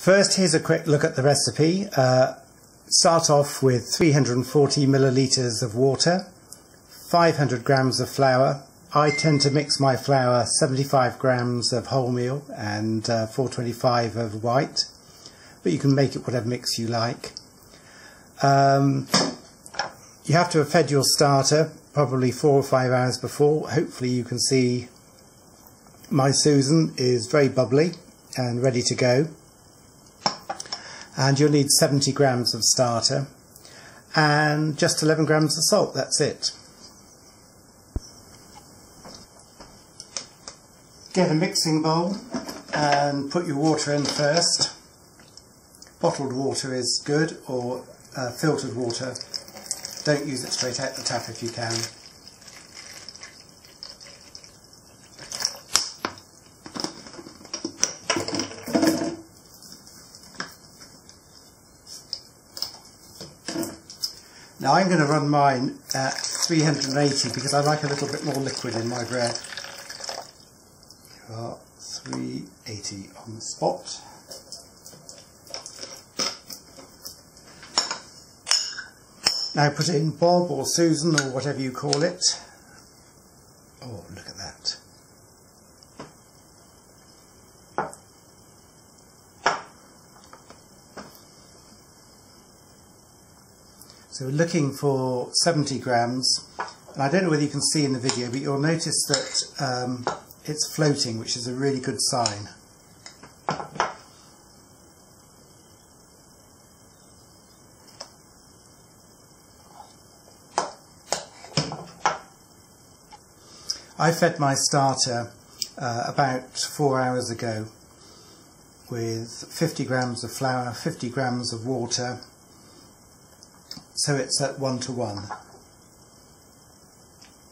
First, here's a quick look at the recipe. Uh, start off with 340 millilitres of water, 500 grams of flour. I tend to mix my flour 75 grams of wholemeal and uh, 425 of white, but you can make it whatever mix you like. Um, you have to have fed your starter probably four or five hours before. Hopefully you can see my Susan is very bubbly and ready to go and you'll need 70 grams of starter and just 11 grams of salt, that's it. Get a mixing bowl and put your water in first. Bottled water is good or uh, filtered water. Don't use it straight out the tap if you can. Now I'm going to run mine at 380 because I like a little bit more liquid in my bread. Are 380 on the spot. Now put in Bob or Susan or whatever you call it. Oh, look at that. So we're looking for 70 grams. And I don't know whether you can see in the video, but you'll notice that um, it's floating, which is a really good sign. I fed my starter uh, about four hours ago with 50 grams of flour, 50 grams of water, so it's at one to one.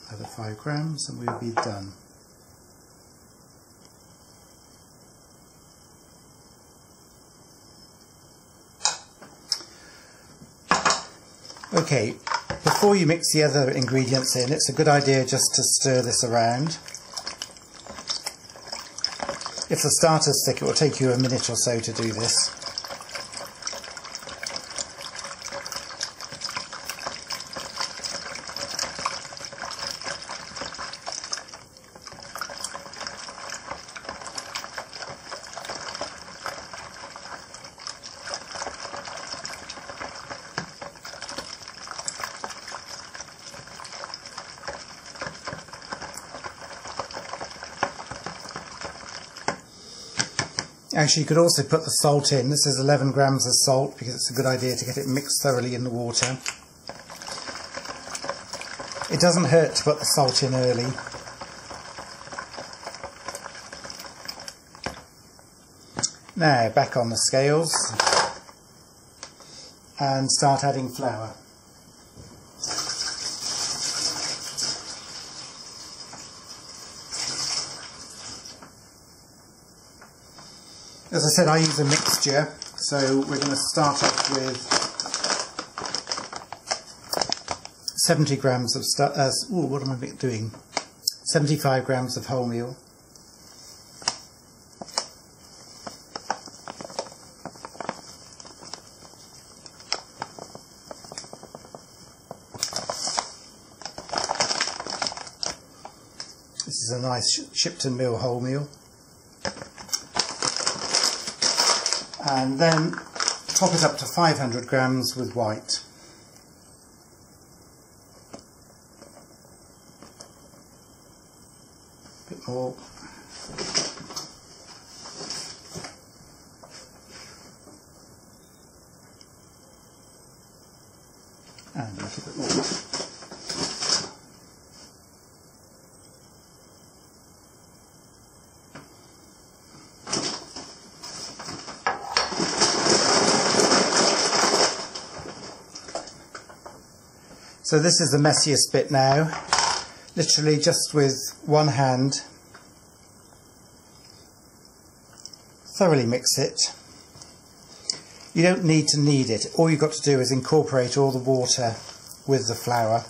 Another five grams and we'll be done. Okay, before you mix the other ingredients in, it's a good idea just to stir this around. If the starter's thick, it will take you a minute or so to do this. Actually, you could also put the salt in. This is 11 grams of salt because it's a good idea to get it mixed thoroughly in the water. It doesn't hurt to put the salt in early. Now, back on the scales and start adding flour. As I said, I use a mixture, so we're going to start off with 70 grams of stuff. Uh, what am I doing? 75 grams of wholemeal. This is a nice Shipton Mill wholemeal. And then top it up to 500 grams with white. Bit more. So this is the messiest bit now. Literally just with one hand, thoroughly mix it. You don't need to knead it. All you've got to do is incorporate all the water with the flour.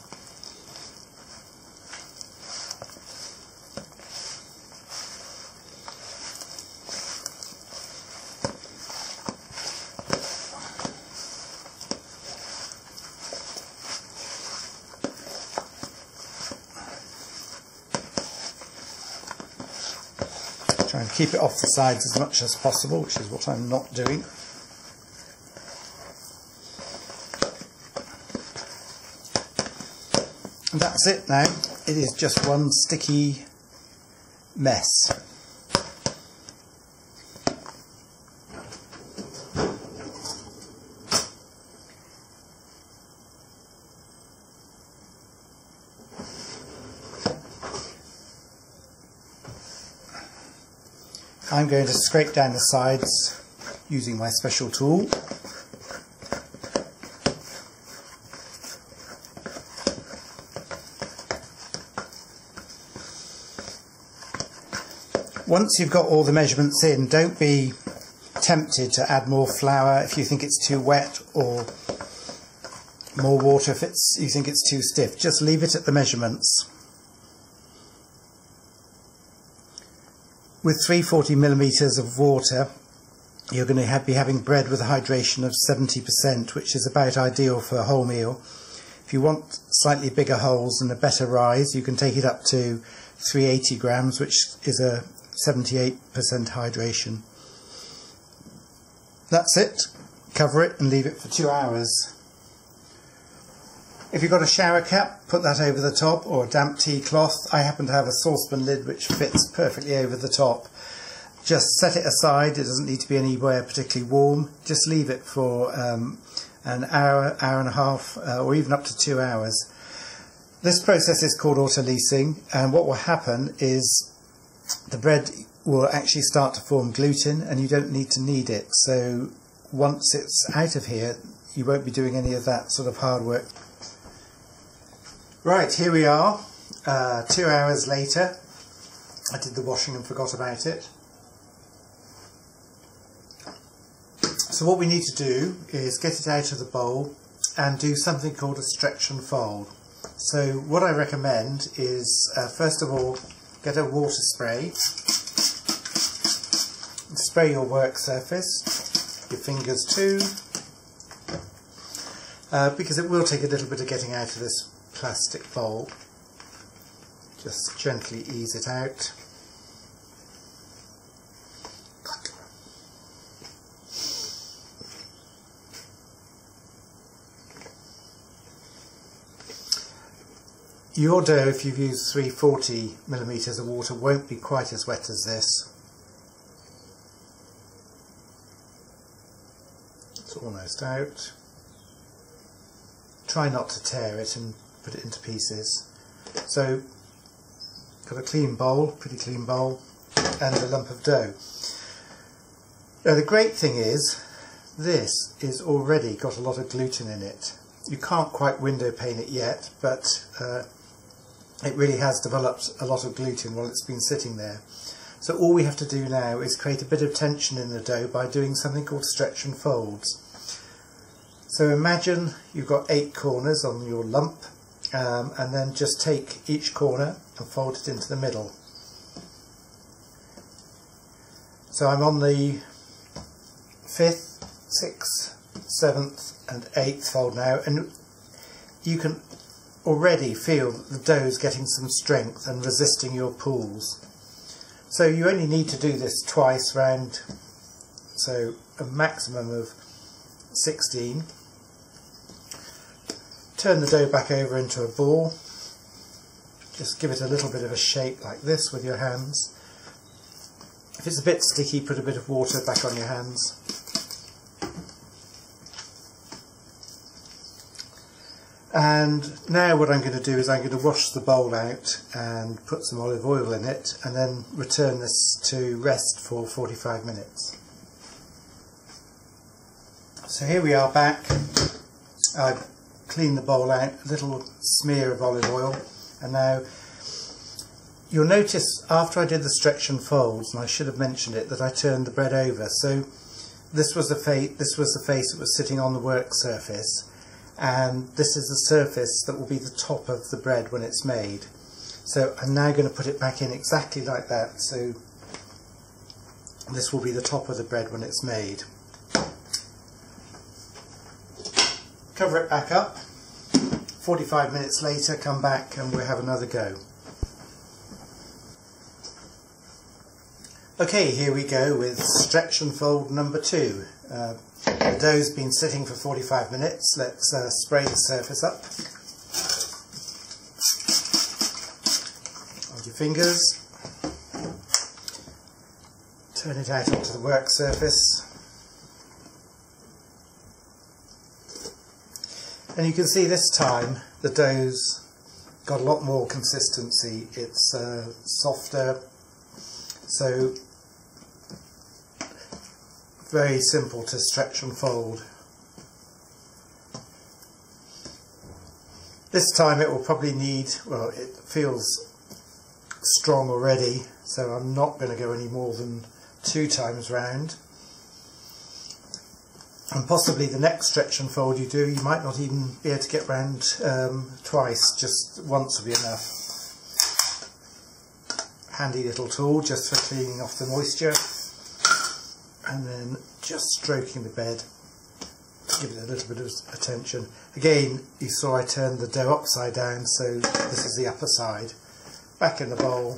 Keep it off the sides as much as possible, which is what I'm not doing. And that's it now. It is just one sticky mess. I'm going to scrape down the sides using my special tool. Once you've got all the measurements in, don't be tempted to add more flour if you think it's too wet or more water if it's you think it's too stiff. Just leave it at the measurements. With 340 millimeters of water, you're going to have, be having bread with a hydration of 70%, which is about ideal for a whole meal. If you want slightly bigger holes and a better rise, you can take it up to 380 grams, which is a 78% hydration. That's it. Cover it and leave it for two hours. If you've got a shower cap, put that over the top or a damp tea cloth. I happen to have a saucepan lid which fits perfectly over the top. Just set it aside. It doesn't need to be anywhere particularly warm. Just leave it for um, an hour, hour and a half, uh, or even up to two hours. This process is called autolyse, and what will happen is the bread will actually start to form gluten and you don't need to knead it. So once it's out of here, you won't be doing any of that sort of hard work. Right, here we are, uh, two hours later. I did the washing and forgot about it. So what we need to do is get it out of the bowl and do something called a stretch and fold. So what I recommend is, uh, first of all, get a water spray, spray your work surface, your fingers too, uh, because it will take a little bit of getting out of this plastic bowl. Just gently ease it out. Your dough, if you've used 340 millimetres of water, won't be quite as wet as this. It's almost out. Try not to tear it and put it into pieces. So, got a clean bowl, pretty clean bowl, and a lump of dough. Now the great thing is, this is already got a lot of gluten in it. You can't quite window pane it yet, but uh, it really has developed a lot of gluten while it's been sitting there. So all we have to do now is create a bit of tension in the dough by doing something called stretch and folds. So imagine you've got eight corners on your lump um, and then just take each corner and fold it into the middle. So I'm on the fifth, sixth, seventh and eighth fold now and you can already feel the dough is getting some strength and resisting your pulls. So you only need to do this twice round, so a maximum of 16. Turn the dough back over into a ball. Just give it a little bit of a shape like this with your hands. If it's a bit sticky, put a bit of water back on your hands. And now what I'm going to do is I'm going to wash the bowl out and put some olive oil in it and then return this to rest for 45 minutes. So here we are back. I've cleaned the bowl out, a little smear of olive oil and now you'll notice after I did the stretch and folds, and I should have mentioned it, that I turned the bread over. So this was the face, this was the face that was sitting on the work surface and this is the surface that will be the top of the bread when it's made. So I'm now going to put it back in exactly like that so this will be the top of the bread when it's made. Cover it back up, 45 minutes later come back and we'll have another go. Okay, here we go with stretch and fold number two. Uh, the dough's been sitting for 45 minutes. Let's uh, spray the surface up. On your fingers. Turn it out onto the work surface. And you can see this time the dough's got a lot more consistency. It's uh, softer, so very simple to stretch and fold. This time it will probably need, well it feels strong already so I'm not going to go any more than two times round and possibly the next stretch and fold you do you might not even be able to get round um, twice, just once will be enough. Handy little tool just for cleaning off the moisture and then just stroking the bed to give it a little bit of attention. Again, you saw I turned the dough upside down, so this is the upper side. Back in the bowl.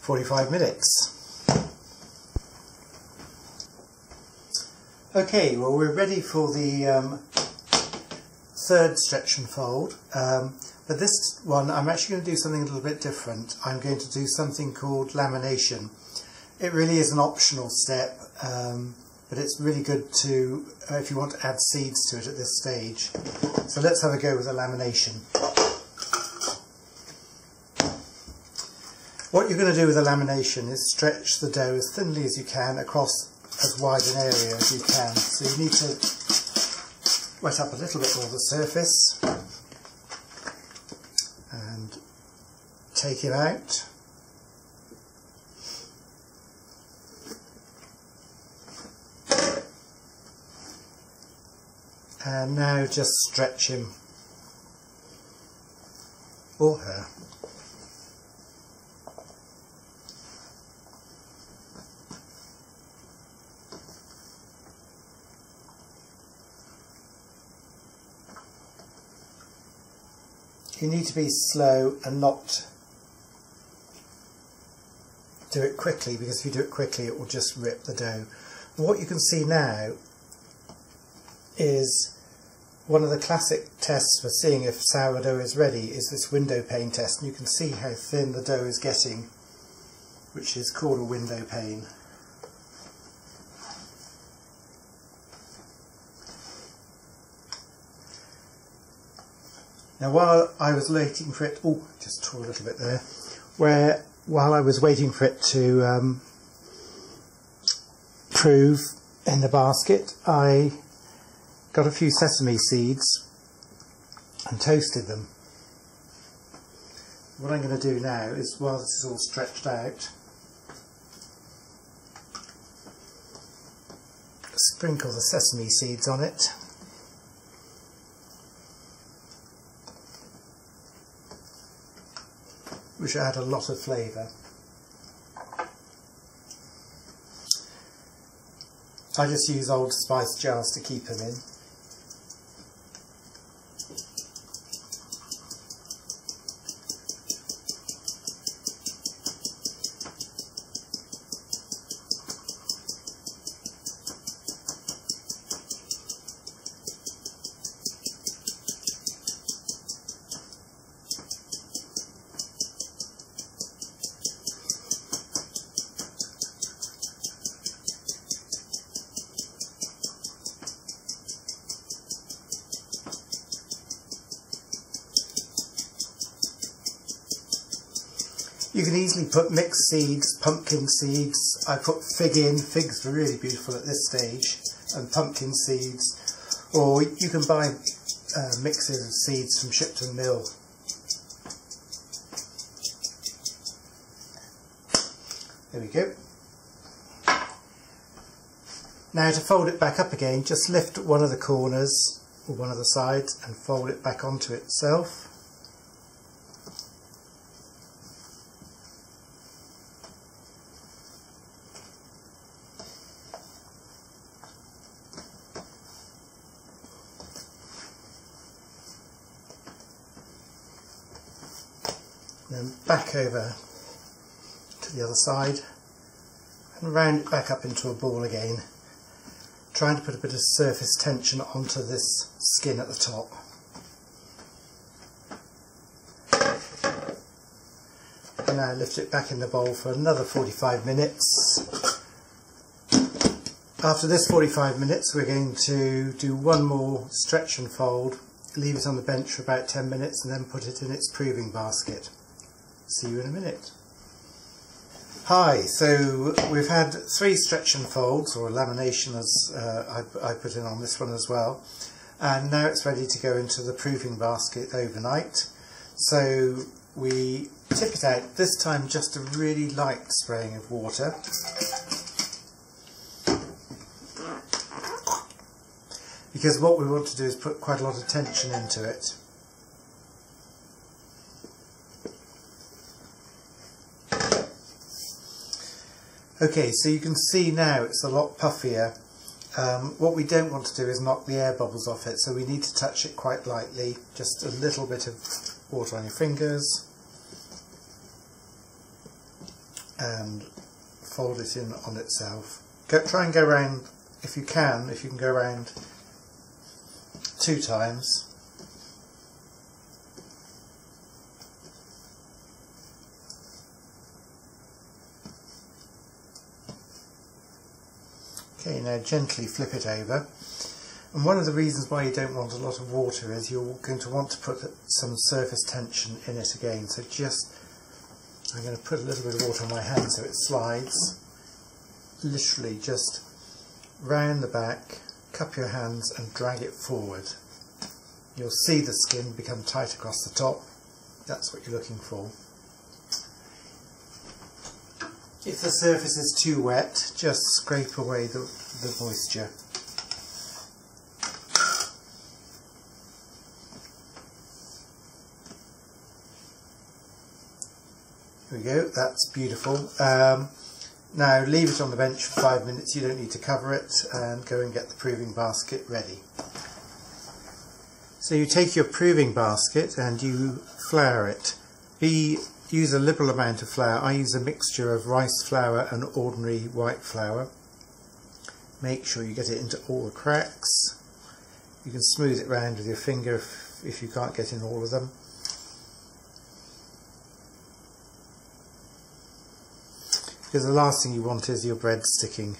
45 minutes. Okay, well we're ready for the um, third stretch and fold. Um, but this one, I'm actually going to do something a little bit different. I'm going to do something called lamination. It really is an optional step, um, but it's really good to, uh, if you want to add seeds to it at this stage. So let's have a go with the lamination. What you're going to do with the lamination is stretch the dough as thinly as you can across as wide an area as you can. So you need to wet up a little bit more the surface. And take it out. And now just stretch him or her. You need to be slow and not do it quickly because if you do it quickly it will just rip the dough. what you can see now is one of the classic tests for seeing if sourdough is ready is this window pane test and you can see how thin the dough is getting which is called a window pane. Now while I was waiting for it, oh just tore a little bit there, where while I was waiting for it to um, prove in the basket, I got a few sesame seeds and toasted them. What I'm going to do now is, while this is all stretched out, sprinkle the sesame seeds on it. Which add a lot of flavour. I just use old spice jars to keep them in. You can easily put mixed seeds, pumpkin seeds. I put fig in. Figs are really beautiful at this stage. And pumpkin seeds. Or you can buy uh, mixes of seeds from Shipton Mill. There we go. Now to fold it back up again, just lift one of the corners or one of the sides and fold it back onto itself. then back over to the other side and round it back up into a ball again trying to put a bit of surface tension onto this skin at the top. And now lift it back in the bowl for another 45 minutes. After this 45 minutes we're going to do one more stretch and fold, leave it on the bench for about 10 minutes and then put it in its proving basket. See you in a minute. Hi, so we've had three stretch and folds, or lamination as uh, I, I, put in on this one as well, and now it's ready to go into the proving basket overnight. So we tip it out, this time just a really light spraying of water. Because what we want to do is put quite a lot of tension into it. Okay, so you can see now it's a lot puffier. Um, what we don't want to do is knock the air bubbles off it, so we need to touch it quite lightly. Just a little bit of water on your fingers. And fold it in on itself. Go, try and go around, if you can, if you can go around two times. Now gently flip it over. And one of the reasons why you don't want a lot of water is you're going to want to put some surface tension in it again. So just, I'm going to put a little bit of water on my hand so it slides. Literally just round the back, cup your hands and drag it forward. You'll see the skin become tight across the top. That's what you're looking for. If the surface is too wet, just scrape away the, the moisture. Here we go, that's beautiful. Um, now leave it on the bench for five minutes, you don't need to cover it, and go and get the proving basket ready. So you take your proving basket and you flour it. Be use a liberal amount of flour. I use a mixture of rice flour and ordinary white flour. Make sure you get it into all the cracks. You can smooth it round with your finger if, if you can't get in all of them. Because the last thing you want is your bread sticking.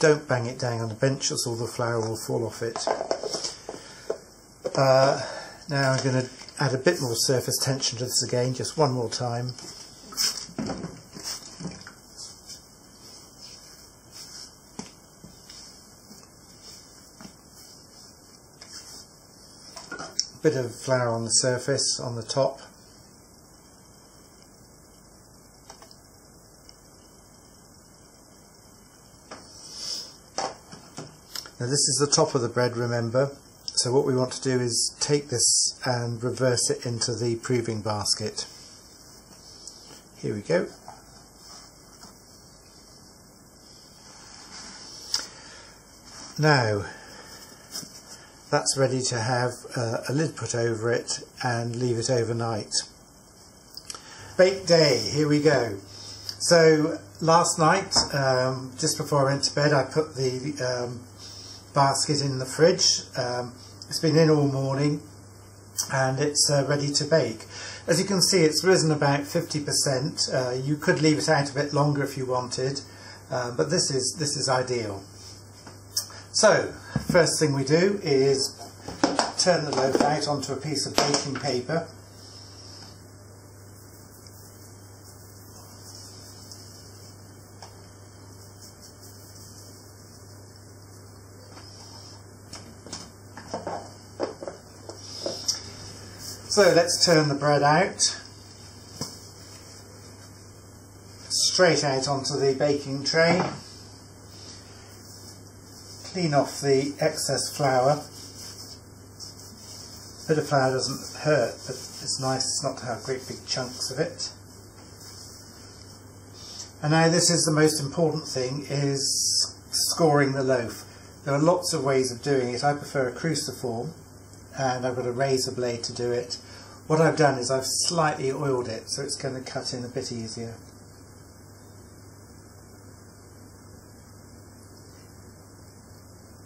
Don't bang it down on the bench, or the flour will fall off it. Uh, now I'm going to add a bit more surface tension to this again, just one more time. bit of flour on the surface, on the top. Now this is the top of the bread remember so what we want to do is take this and reverse it into the proving basket. Here we go. Now that's ready to have uh, a lid put over it and leave it overnight. Bake day, here we go. So last night, um, just before I went to bed, I put the um, basket in the fridge. Um, it's been in all morning and it's uh, ready to bake. As you can see it's risen about 50%. Uh, you could leave it out a bit longer if you wanted uh, but this is, this is ideal. So first thing we do is turn the loaf out onto a piece of baking paper So let's turn the bread out. Straight out onto the baking tray. Clean off the excess flour. A bit of flour doesn't hurt, but it's nice not to have great big chunks of it. And now this is the most important thing, is scoring the loaf. There are lots of ways of doing it. I prefer a cruciform and I've got a razor blade to do it. What I've done is I've slightly oiled it so it's going to cut in a bit easier.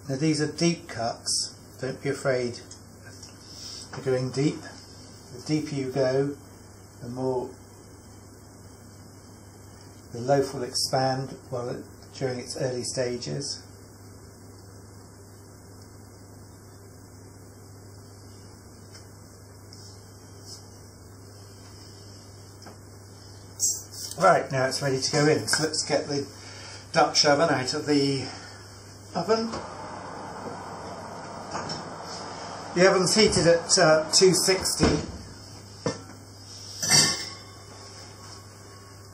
Now these are deep cuts, don't be afraid of going deep. The deeper you go, the more the loaf will expand while it, during its early stages. Right, now it's ready to go in. So let's get the Dutch oven out of the oven. The oven's heated at uh, 260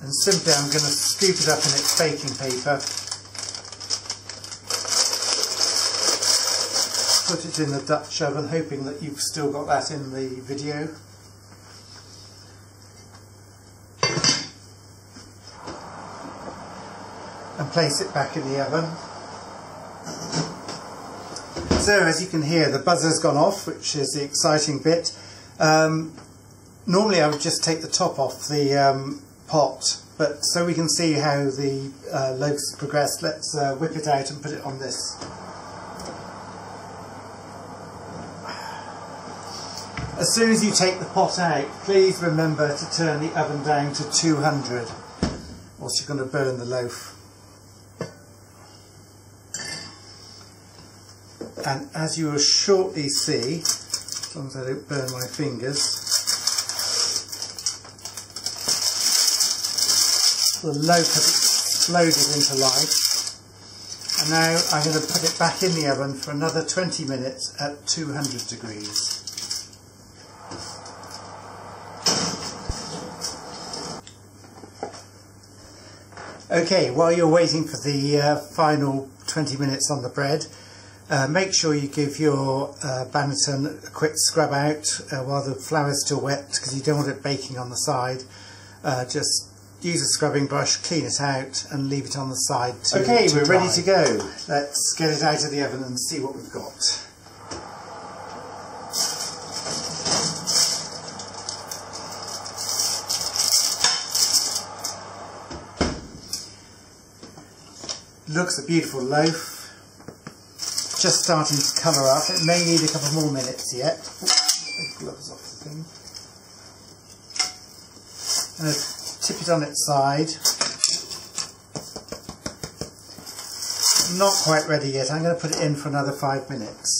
and simply I'm going to scoop it up in its baking paper put it in the Dutch oven hoping that you've still got that in the video place it back in the oven so as you can hear the buzzer's gone off which is the exciting bit. Um, normally I would just take the top off the um, pot but so we can see how the uh, loaves progress let's uh, whip it out and put it on this. As soon as you take the pot out please remember to turn the oven down to 200 or you're going to burn the loaf. And as you will shortly see, as long as I don't burn my fingers, the loaf has exploded into life and now I'm going to put it back in the oven for another 20 minutes at 200 degrees. Okay, while you're waiting for the uh, final 20 minutes on the bread, uh, make sure you give your uh, banneton a quick scrub out uh, while the flour is still wet because you don't want it baking on the side. Uh, just use a scrubbing brush, clean it out and leave it on the side to Okay, to we're dry. ready to go. Let's get it out of the oven and see what we've got. Looks a beautiful loaf just starting to colour up. It may need a couple more minutes yet. Oops, gloves off the thing. And tip it on its side. Not quite ready yet. I'm going to put it in for another five minutes.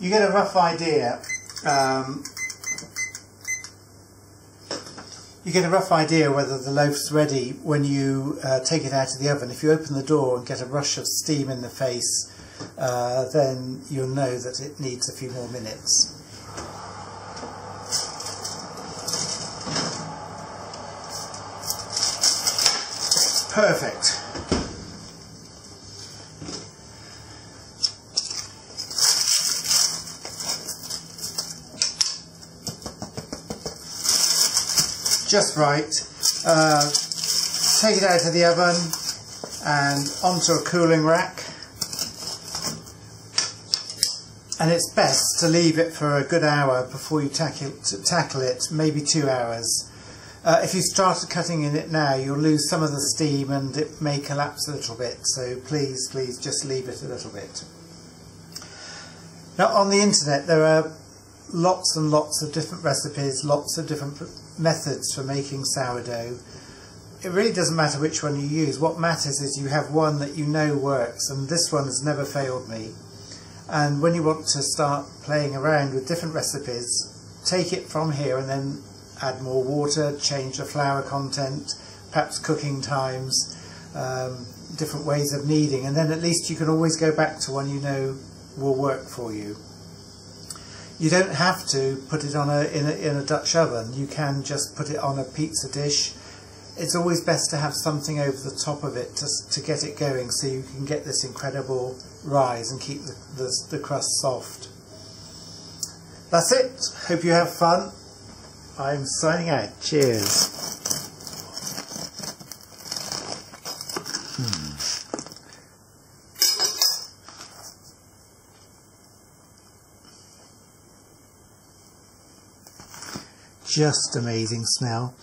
You get a rough idea. Um, you get a rough idea whether the loaf's ready when you uh, take it out of the oven. If you open the door and get a rush of steam in the face, uh, then you'll know that it needs a few more minutes. Perfect. Just right. Uh, take it out of the oven and onto a cooling rack. And it's best to leave it for a good hour before you tackle, tackle it, maybe two hours. Uh, if you start cutting in it now, you'll lose some of the steam and it may collapse a little bit. So please, please just leave it a little bit. Now on the internet there are lots and lots of different recipes, lots of different methods for making sourdough. It really doesn't matter which one you use. What matters is you have one that you know works, and this one has never failed me. And when you want to start playing around with different recipes, take it from here and then add more water, change the flour content, perhaps cooking times, um, different ways of kneading, and then at least you can always go back to one you know will work for you. You don't have to put it on a in, a in a Dutch oven. You can just put it on a pizza dish it's always best to have something over the top of it to, to get it going so you can get this incredible rise and keep the, the, the crust soft. That's it. Hope you have fun. I'm signing out. Cheers. Just amazing smell.